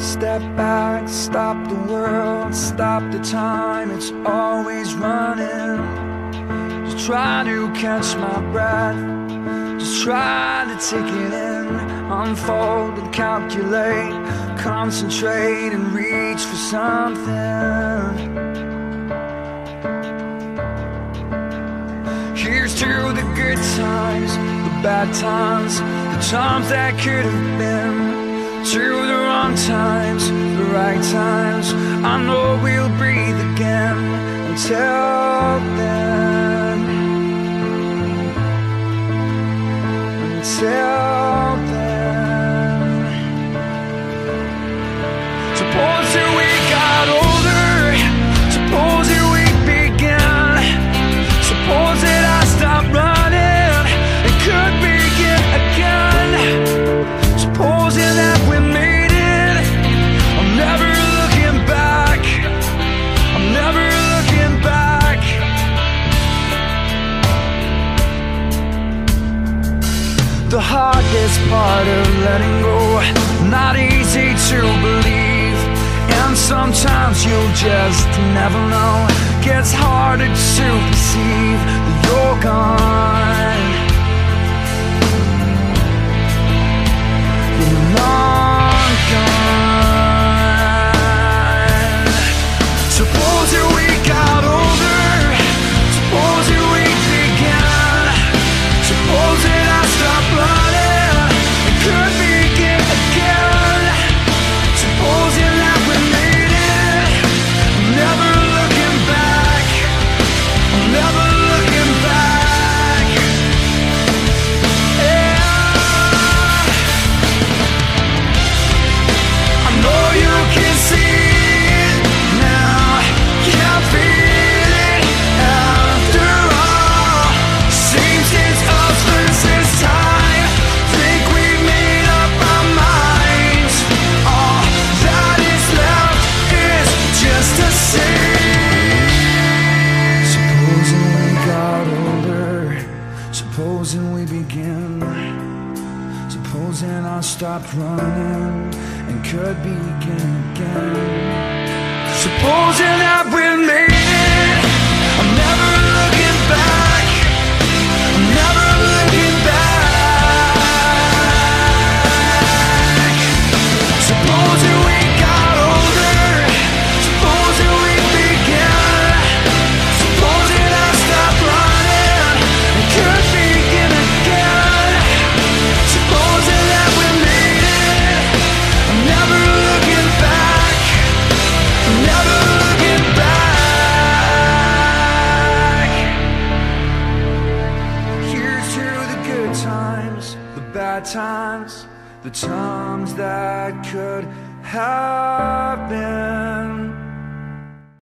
step back, stop the world, stop the time, it's always running. Just try to catch my breath, just try to take it in, unfold and calculate, concentrate and reach for something. Here's to the good times, the bad times, the times that could have been. To the wrong times, the right times. I know we'll breathe again until then. Until The hardest part of letting go, not easy to believe. And sometimes you'll just never know. Gets harder to perceive that you're gone. You're gone. Suppose that we got Supposing we began. Supposing I stopped running and could begin again. Supposing that we made the times that could have been.